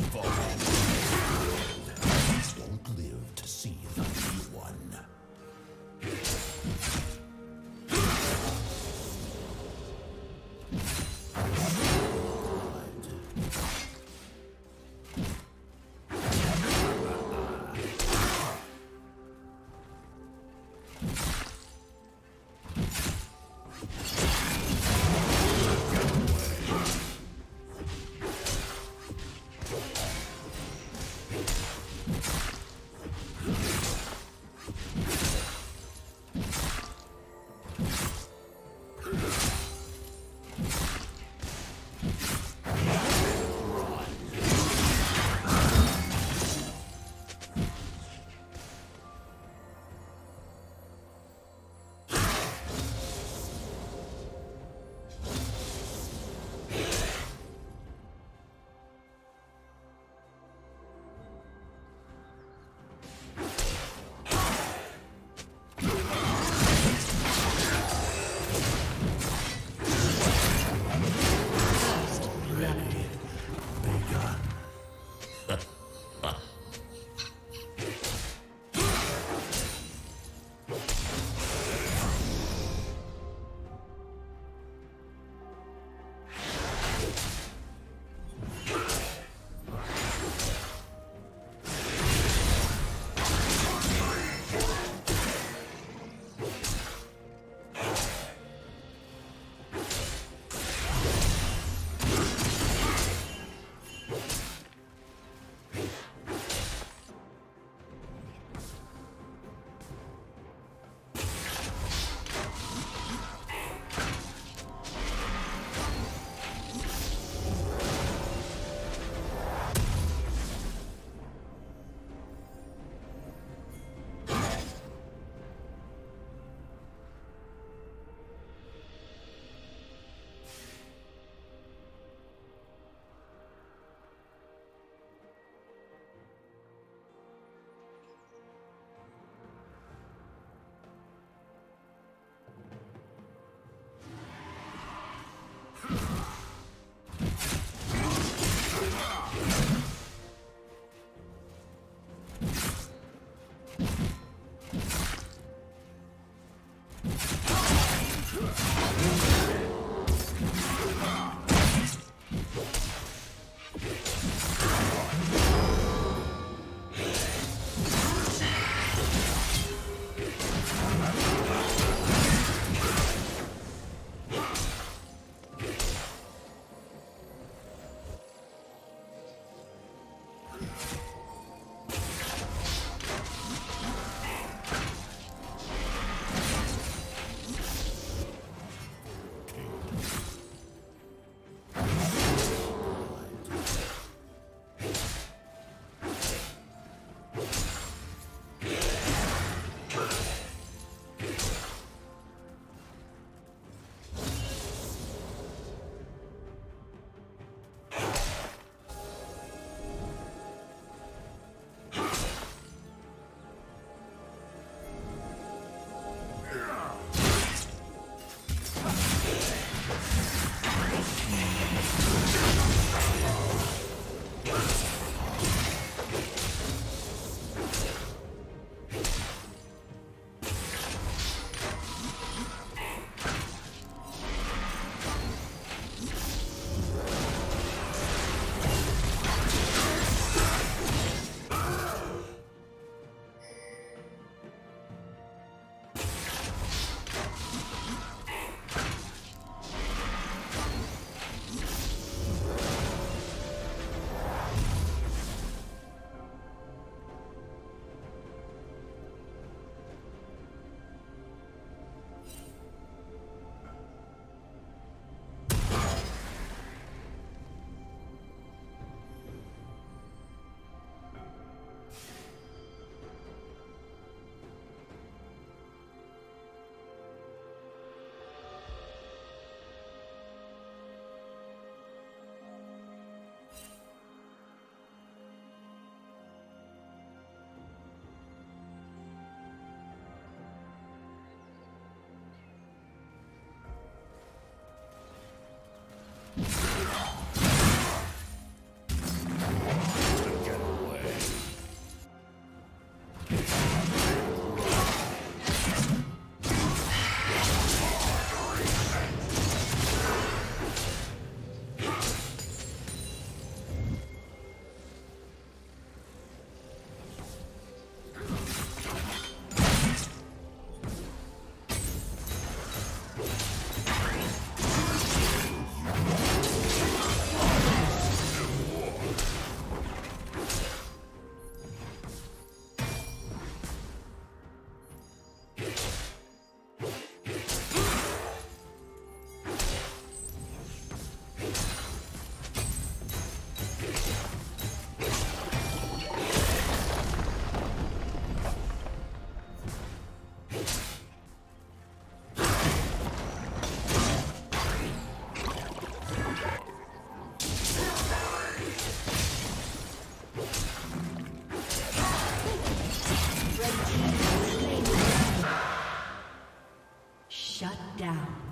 fallen. Down.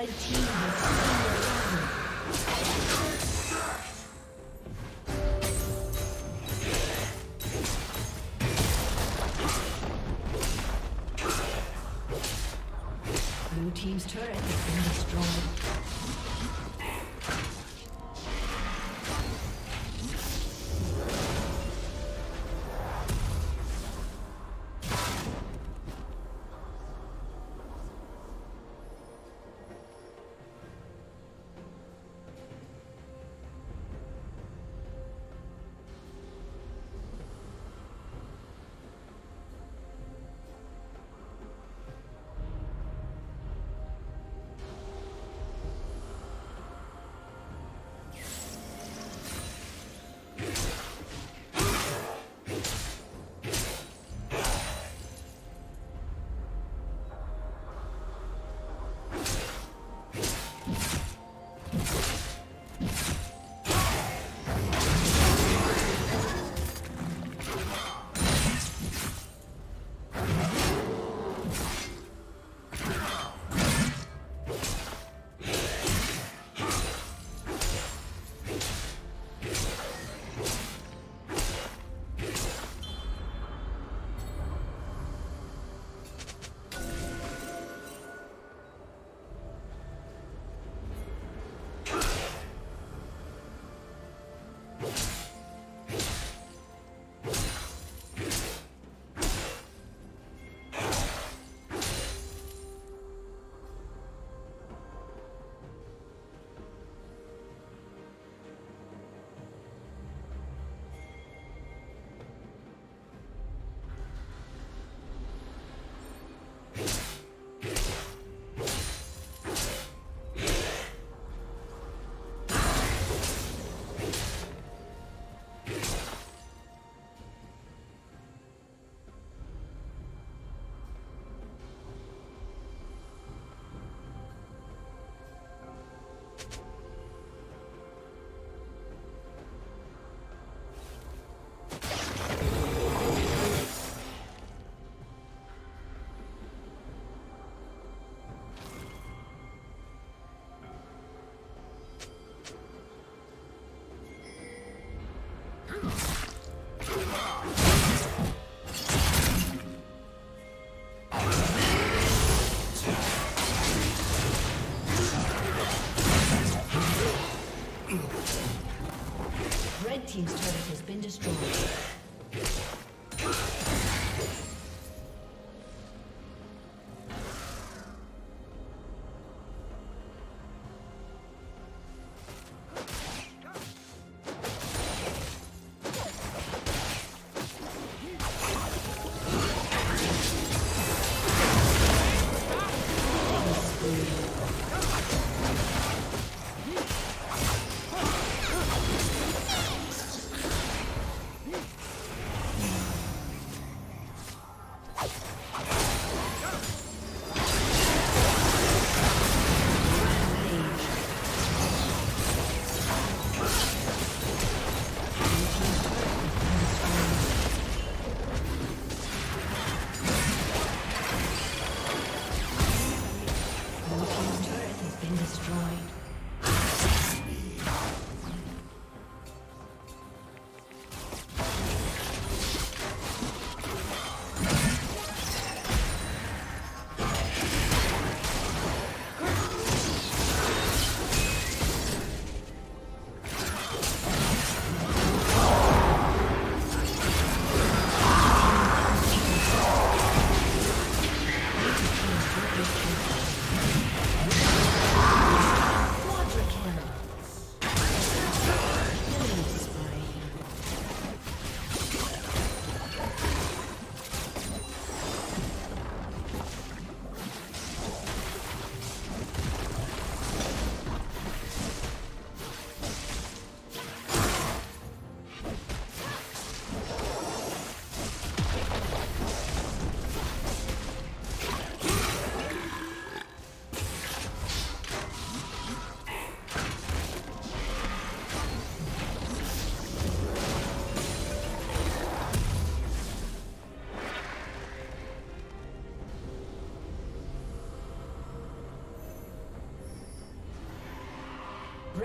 Red team